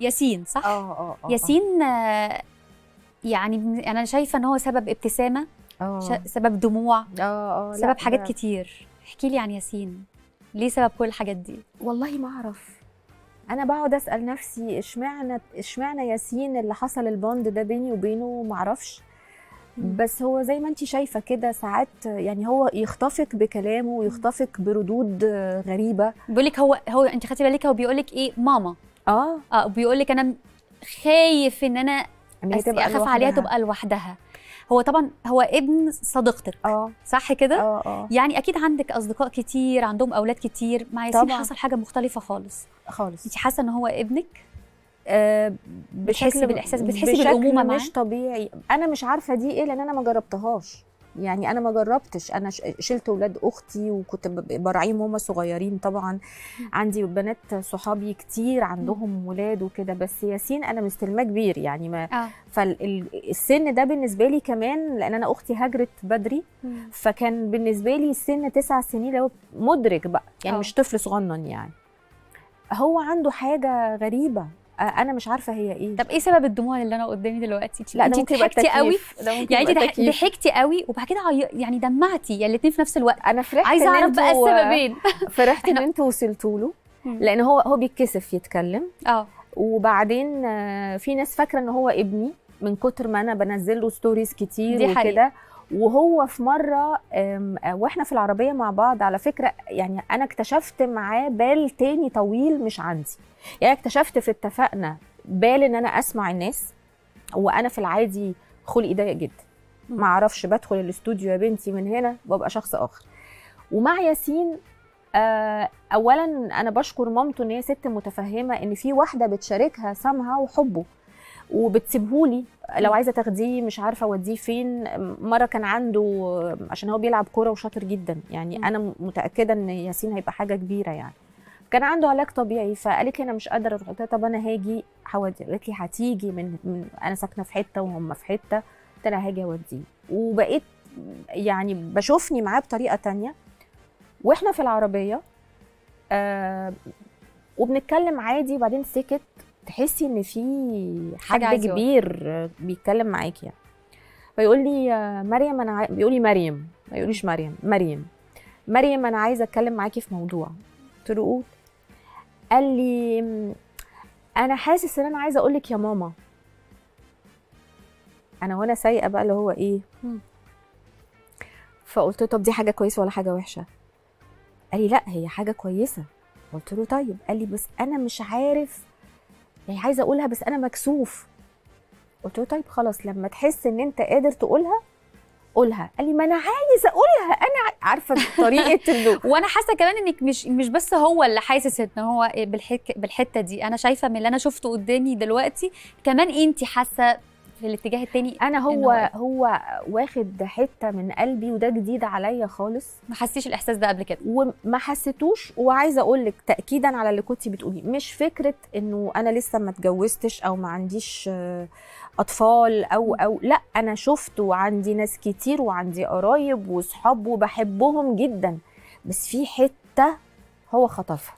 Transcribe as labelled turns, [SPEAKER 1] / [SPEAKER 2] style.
[SPEAKER 1] ياسين صح؟
[SPEAKER 2] آه آه آه.
[SPEAKER 1] ياسين آه، يعني أنا شايفة إن هو سبب
[SPEAKER 2] ابتسامة
[SPEAKER 1] آه. سبب دموع
[SPEAKER 2] آه آه لا،
[SPEAKER 1] سبب حاجات
[SPEAKER 2] ده-
[SPEAKER 1] كتير. احكي لي عن ياسين ليه سبب كل الحاجات دي؟
[SPEAKER 2] والله ما أعرف. أنا بقعد أسأل نفسي إشمعنى إشمعنى ياسين اللي حصل البوند ده بيني وبينه؟ ما
[SPEAKER 1] أعرفش.
[SPEAKER 2] بس هو زي ما انت شايفة كده ساعات يعني هو يخطفك بكلامه ويخطفك بردود غريبة.
[SPEAKER 1] بيقول لك هو هو انت خدتي بالك هو بيقول لك إيه؟ ماما.
[SPEAKER 2] آه.
[SPEAKER 1] آه بيقول لك أنا خايف إن
[SPEAKER 2] أنا
[SPEAKER 1] أخاف عليها. تبقى لوحدها. هو طبعا هو ابن صديقتك
[SPEAKER 2] آه.
[SPEAKER 1] صح كده؟
[SPEAKER 2] آه آه.
[SPEAKER 1] يعني أكيد عندك أصدقاء كتير عندهم أولاد كتير. مع ياسين. حصل حاجة مختلفة خالص.
[SPEAKER 2] خالص.
[SPEAKER 1] انت حاسة إن هو ابنك؟
[SPEAKER 2] آه
[SPEAKER 1] بتحسي بالإحساس، بتحسي
[SPEAKER 2] بشكل
[SPEAKER 1] بالأمومة معاه؟
[SPEAKER 2] مش طبيعي. أنا مش عارفة دي إيه لأن أنا ما جربتهاش. يعني أنا ما جربتش. أنا شلت ولاد أختي وكنت براعيهم وهم صغيرين طبعا. عندي بنات صحابي كتير عندهم ولاد وكده بس ياسين أنا مستلماه كبير يعني ما
[SPEAKER 1] آه.
[SPEAKER 2] فالسن ده بالنسبة لي كمان لأن أنا أختي هاجرت بدري فكان بالنسبة لي السن تسع سنين هو مدرك بقى يعني
[SPEAKER 1] آه.
[SPEAKER 2] مش طفل صغنن يعني. هو عنده حاجة غريبة. آه، أنا مش عارفة هي إيه.
[SPEAKER 1] طب إيه سبب الدموع اللي أنا قدامي دلوقتي؟
[SPEAKER 2] لا ده
[SPEAKER 1] انت
[SPEAKER 2] ممكن
[SPEAKER 1] ضحكتي قوي؟ يعني انت. ضحكتي قوي وبعد كده عي... يعني دمعتي يعني الاثنين في نفس الوقت.
[SPEAKER 2] أنا فرحت عايزة
[SPEAKER 1] أعرف بقى السببين.
[SPEAKER 2] فرحت إن أنتوا وصلتوا له. لأن هو هو بيتكسف يتكلم.
[SPEAKER 1] آه.
[SPEAKER 2] وبعدين في ناس فاكرة إن هو ابني من كتر ما أنا بنزل له ستوريز كتير. وكده. وهو في مرة آه، وإحنا في العربية مع بعض على فكرة يعني أنا اكتشفت معاه بال تاني طويل مش عندي. يعني اكتشفت في اتفقنا بال إن أنا أسمع الناس وأنا في العادي خلقي ضيق جدا. ما أعرفش بدخل الاستوديو يا بنتي من هنا ببقى شخص آخر. ومع ياسين آه، اولا أنا بشكر مامته إن هي ست متفهمة إن في واحدة بتشاركها سمها وحبه. وبتسيبهولي. لو عايزة تاخديه مش عارفة أوديه فين. مرة كان عنده عشان هو بيلعب كورة وشاطر جدا. يعني. أنا متأكدة إن ياسين هيبقى حاجة كبيرة يعني. كان عنده علاج طبيعي فقالت لي أنا مش قادرة. أروح قلت لها طب أنا هاجي هودي. قالت لي هتيجي من, من أنا ساكنة في حتة وهم في حتة. قلت لها هاجي أوديه. وبقيت يعني بشوفني معاه بطريقة تانية. وإحنا في العربية آه وبنتكلم عادي. وبعدين سكت. تحسي إن في حد. كبير بيتكلم معاكي يعني. فيقول لي مريم أنا عاي... بيقول لي مريم ما يقوليش مريم مريم. مريم أنا عايزة أتكلم معاكي في موضوع. قلت له قول. قال لي "م، أنا حاسس إن أنا عايزة أقول لك يا ماما. أنا وأنا سايقة بقى اللي هو
[SPEAKER 1] إيه.
[SPEAKER 2] فقلت له طب دي حاجة كويسة ولا حاجة وحشة؟ قال لي لا هي حاجة كويسة. قلت له طيب. قال لي بس أنا مش عارف يعني عايزة أقولها بس أنا مكسوف. قلت له طيب خلاص لما تحس إن أنت قادر تقولها قولها. قال لي ما أنا عايزة أقولها. أنا عارفة طريقة اللو
[SPEAKER 1] وأنا حاسة كمان إنك مش مش بس هو اللي حاسس إن هو بالحك... بالحتة دي. أنا شايفة من اللي أنا شفته قدامي دلوقتي كمان انت حاسة في الاتجاه التاني أنا
[SPEAKER 2] هو
[SPEAKER 1] هو-
[SPEAKER 2] هو واخد حتة من قلبي وده جديد عليا خالص.
[SPEAKER 1] ما حسيتيش الإحساس ده قبل كده؟
[SPEAKER 2] وما حسيتوش. وعايزة أقول لك تاكيدا على اللي كنتي بتقوليه. مش فكرة إنه أنا لسه ما اتجوزتش أو ما عنديش آه، أطفال أو أو لأ أنا شفت وعندي ناس كتير وعندي قرايب وصحاب وبحبهم جدا. بس في حتة هو خطفها.